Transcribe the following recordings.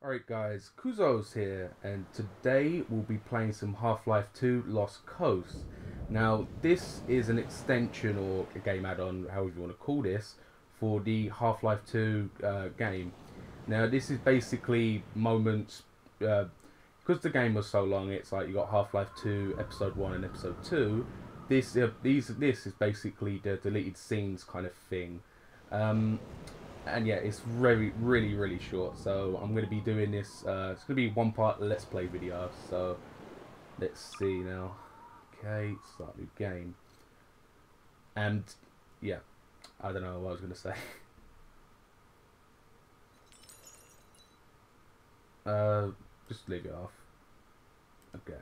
Alright guys, Kuzos here and today we'll be playing some Half-Life 2 Lost Coast. Now this is an extension or a game add-on, however you want to call this, for the Half-Life 2 uh, game. Now this is basically moments, uh, because the game was so long, it's like you got Half-Life 2 Episode 1 and Episode 2. This, uh, these, this is basically the deleted scenes kind of thing. Um, and yeah, it's very, really, really short. So I'm to be doing this. Uh, it's to be one part Let's Play video. So let's see now. Okay, start new game. And yeah, I don't know what I was to say. uh, just leave it off. Okay.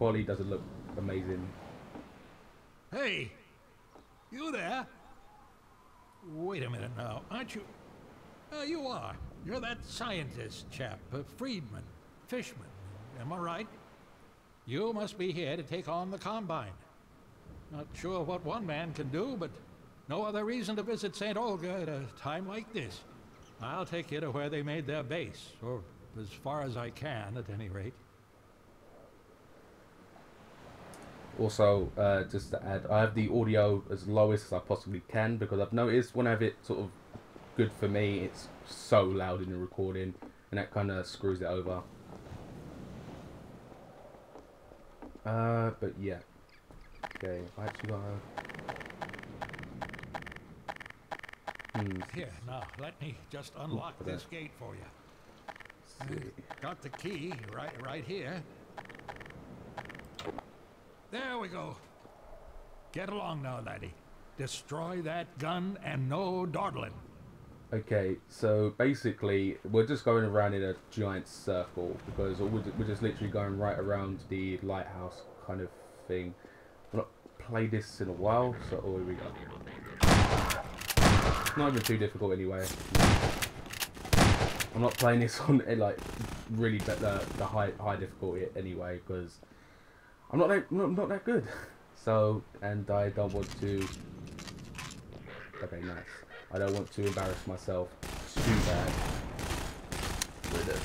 Quality doesn't look amazing. Hey, you there? Wait a minute now, aren't you? Uh, you are. You're that scientist chap, uh, Friedman, Fishman. Am I right? You must be here to take on the Combine. Not sure what one man can do, but no other reason to visit St. Olga at a time like this. I'll take you to where they made their base, or as far as I can, at any rate. Also, uh, just to add, I have the audio as lowest as I possibly can because I've noticed when I have it sort of good for me, it's so loud in the recording, and that kind of screws it over. Uh, but yeah. Okay, I actually got a... Hmm, Here, now, let me just unlock this gate for you. Got the key right right here. We go. Get along now, laddie. Destroy that gun and no dawdling. Okay, so basically, we're just going around in a giant circle because we're just literally going right around the lighthouse kind of thing. I've not played this in a while, so oh, here we go. It's not even too difficult anyway. I'm not playing this on eh, like really the, the high high difficulty anyway because I'm not that not, not that good. So and I don't want to. Okay, nice. I don't want to embarrass myself too bad with it.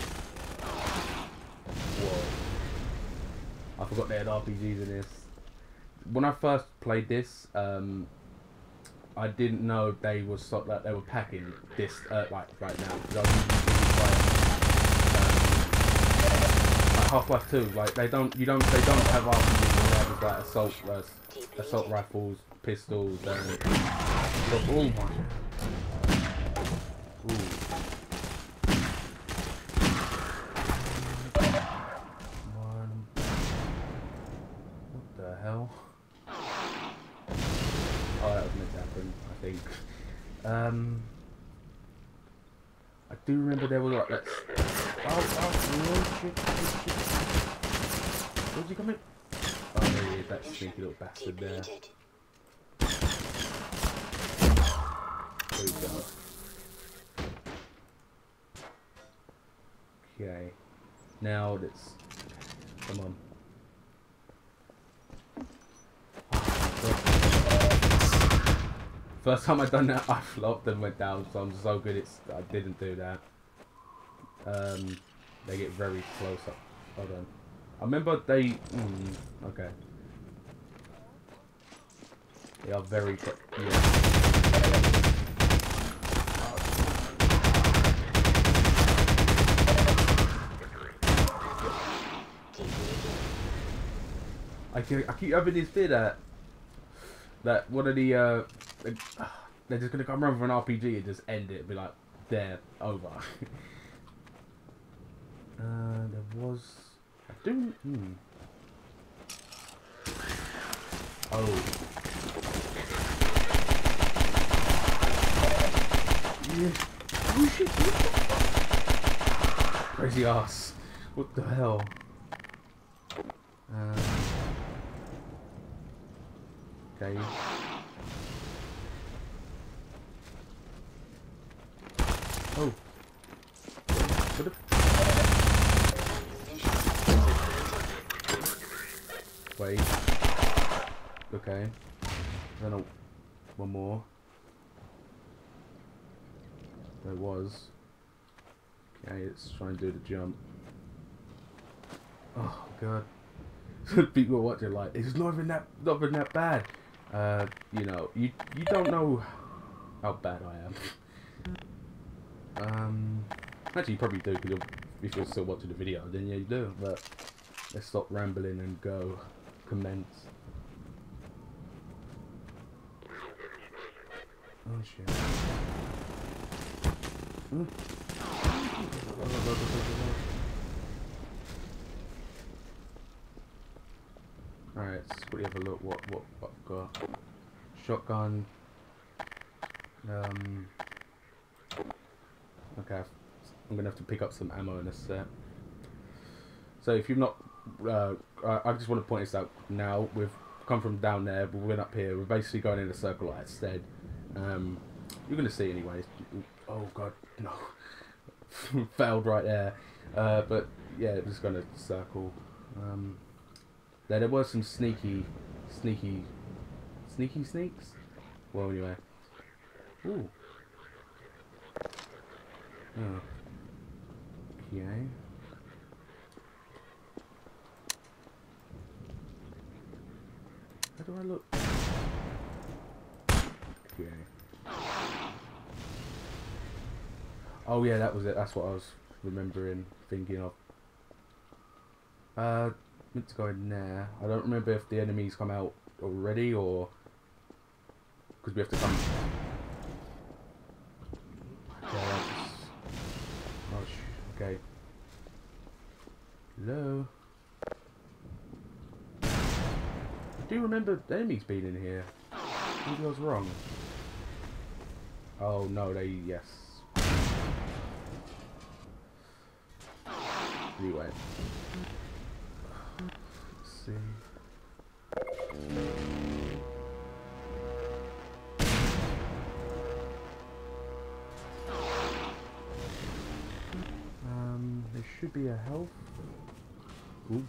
Whoa. I forgot they had RPGs in this. When I first played this, um, I didn't know they were so, that they were packing this uh, like right now. 'cause I was using this, like, um, like Half-Life 2, like they don't, you don't, they don't have RPGs in there with like assault, uh, assault rifles, pistols, and so, my. Ooh. What the hell? Oh, that was meant to happen, I think. Um. I do remember there was like that. Oh, oh, oh, shit, shit, shit. Where's he coming? Oh, there he is, that sneaky little bastard there. There we go. Okay. Now let's. Come on. First time I done that, I flopped and went down, so I'm so good it's I didn't do that. Um, they get very close up. Hold on. I remember they. Mm, okay. They are very. Yeah. I keep, I keep having this fear that that one of the uh, they- they're just gonna come around with an RPG and just end it, be like, they're over. uh, there was, I do, hmm. Oh. Yeah. Oh shit! What the fuck? Crazy ass. What the hell? Um, okay. Oh. What the? Wait. Okay. Then a, one more. There was. Okay, let's try and do the jump. Oh god. People watching like it's not even that not even that bad. Uh, you know, you you don't know how bad I am. Um, actually, you probably do because if you're still watching the video, then yeah, you do. But let's stop rambling and go commence. Oh shit. Mm. Alright, let's quickly have a look what what, what got. Shotgun. Um Okay, I'm gonna have to pick up some ammo in a set. So if you've not uh, I, I just want to point this out now. We've come from down there, but we're up here. We're basically going in a circle like I. Um, you're going to see anyway. Oh god, no. Failed right there. Uh, but yeah, just going to circle. Um, there, there was some sneaky, sneaky, sneaky sneaks. Well, anyway. Ooh. Oh. Okay. How do I look? Okay. Oh yeah, that was it. That's what I was remembering, thinking of. Uh, meant to go in there. I don't remember if the enemies come out already or because we have to come. Okay. Hello. I do remember enemies being in here. What goes wrong? Oh no, they yes. Anyway. Let's see. Um, there should be a health. Ooh.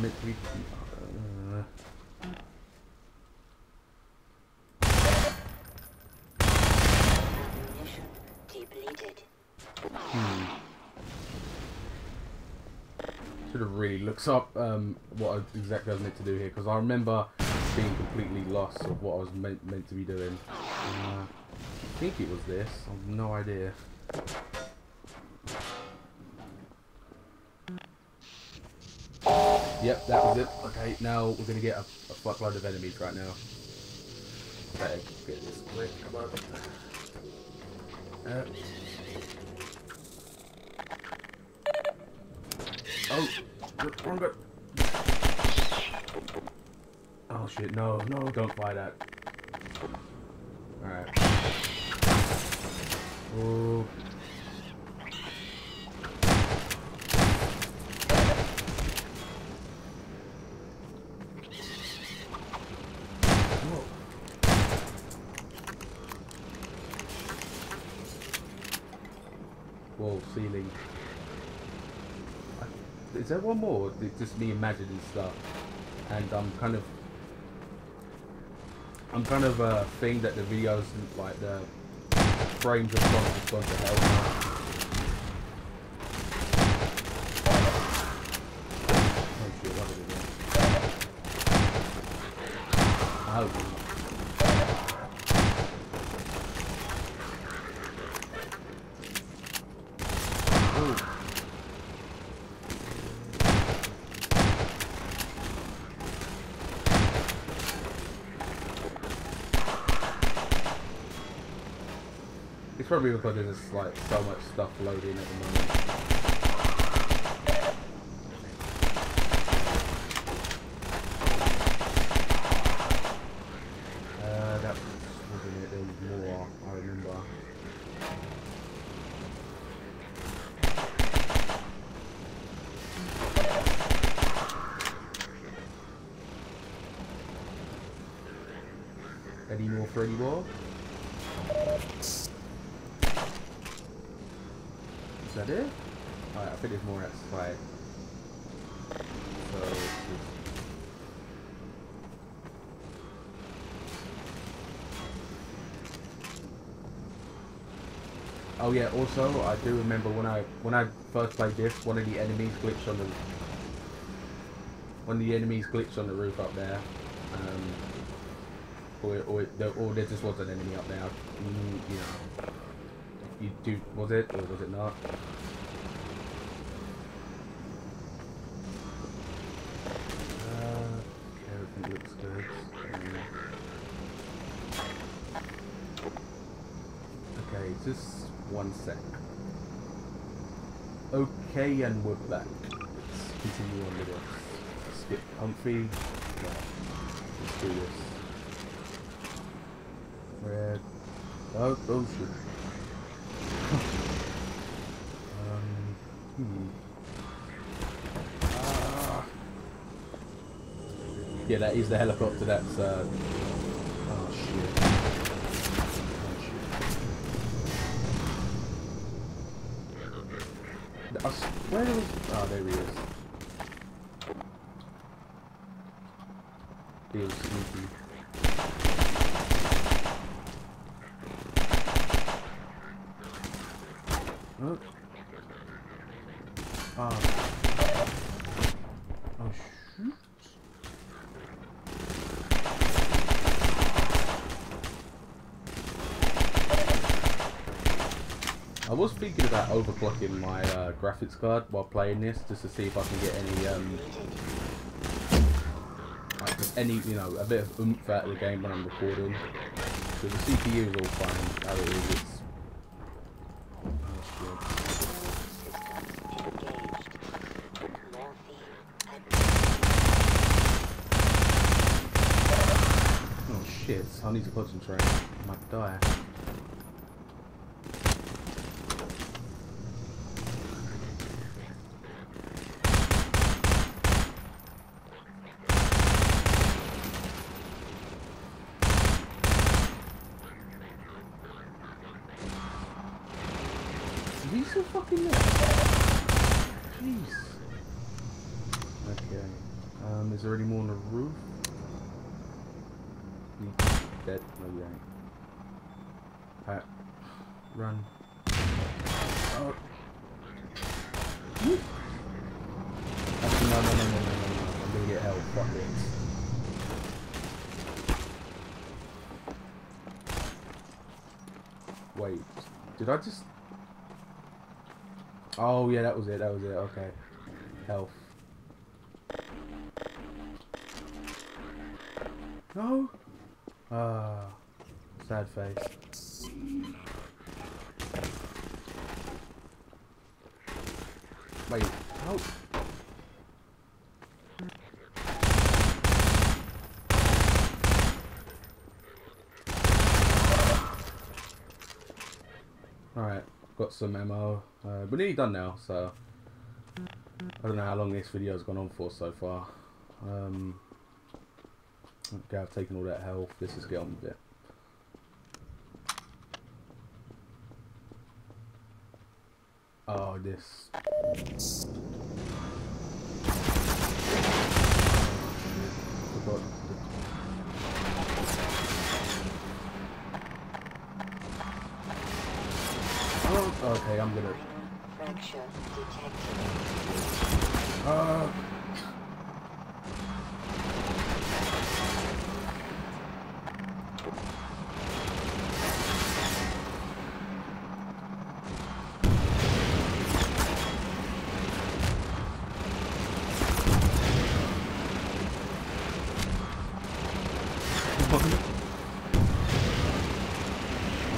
Depleted. hmm. Should have really looked up um, what exactly I was meant to do here because I remember being completely lost of what I was meant meant to be doing. Uh, I think it was this. I have no idea. Yep, that was it. Okay, now we're gonna get a, a fuckload of enemies right now. Better get this quick. Come on. Uh. Oh, wrong. Oh shit! No, no, don't fly that. All right. Oh. Whoa. Whoa, ceiling. Is there one more? It's just me imagining stuff, and I'm kind of, I'm kind of uh, thing that the videos like the frames have gone, have gone to hell. now. Oh shit! What did it do? I hope it's not. Ooh. It's probably because there's like so much stuff loading at the moment. Uh, that wasn't it. There more. I remember. any more for any more? Is that it? Alright, I think there's more outside. So, it's just- Oh yeah, also I do remember when I when I first played this, one of the enemies glitched on the one of the enemies glitched on the roof up there. Um, or, or, there, or there just was an enemy up there. Mm, you know. You do was it or was it not? Uh, everything looks good. Okay, just one sec. Okay, and we're back. Let's continue on with this. Skip Humphrey. Yeah, let's do this. Red. Oh, oh shit. um, hmm. Ah. Yeah, that is the helicopter that's, uh... Oh shit. There. Oh, there he is. He was sneaky. Oh. Oh, shoot. I was thinking about overclocking my uh, graphics card while playing this, just to see if I can get any, um, like any, you know, a bit of oomph out of the game when I'm recording. So the CPU is all fine how it is. It's oh shit! I need to concentrate. I might die. He still fucking there? Jeez. Okay. Um, is there any more on the roof? Dead? No, you ain't. Alright. Run. Oh. Actually, no, no, no, no, no, no, no. I'm gonna get help. Fuck it. Wait. Did I just... Oh, yeah, that was it. That was it. Okay. Health. No. Ah, sad face. Wait, how? Alright, some ammo. Uh, we're nearly done now, so I don't know how long this video's gone on for so far. Um, Okay, I've taken all that health. Let's just get on with it. Oh, this. Okay, I'm gonna. fracture detected. Uh,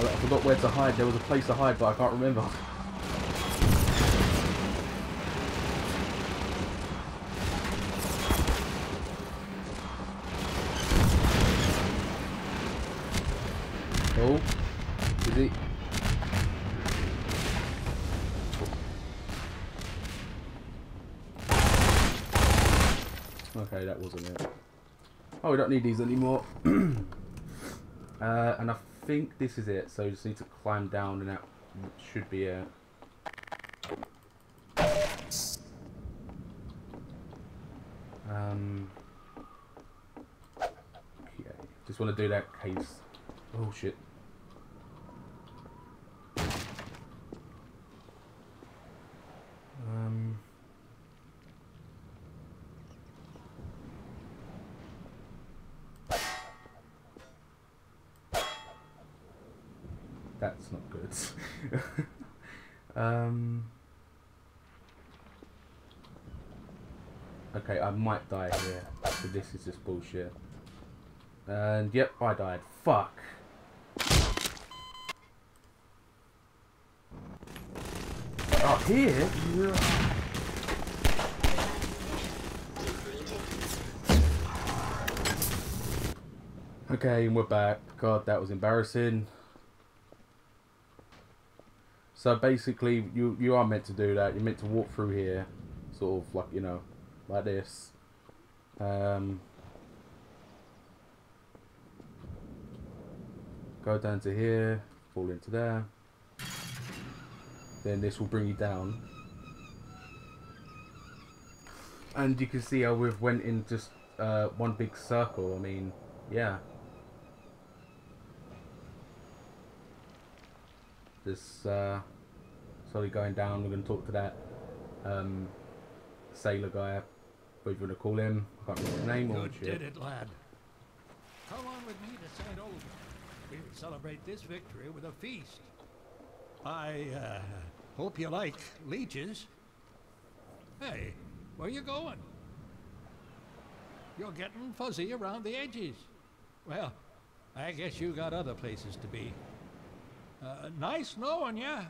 I forgot to hide. There was a place to hide, but I can't remember. Oh, is he? Okay, that wasn't it. Oh, we don't need these anymore. Uh, think this is it. So you just need to climb down, and that should be it. Um. Okay. Just want to do that case. Oh shit. That's not good. um. Okay, I might die here. So this is just bullshit. And yep, I died. Fuck. Oh, here? Yeah. Okay, and we're back. God, that was embarrassing. So basically, you you are meant to do that. You're meant to walk through here, sort of like you know, like this. Um, go down to here, fall into there. Then this will bring you down. And you can see how we've went in just uh, one big circle. I mean, yeah. This uh, slowly going down. We're going to talk to that um, sailor guy, whatever you want to call him. I can't remember his name or Good shit. did it, lad. Come on with me to St. Olga. We'll celebrate this victory with a feast. I uh, hope you like leeches. Hey, where you going? You're getting fuzzy around the edges. Well, I guess you got other places to be. Uh, nice knowing ya.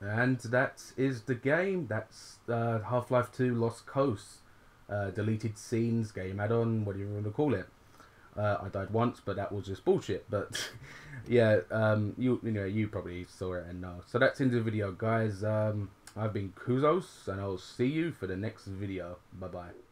And that is the game. That's uh, Half Life 2 Lost Coast. Uh, deleted scenes, game add on, whatever you want to call it. Uh, I died once, but that was just bullshit. But yeah, um, you you know you probably saw it and know. So that's in the video, guys. Um, I've been Kuzos, and I'll see you for the next video. Bye bye.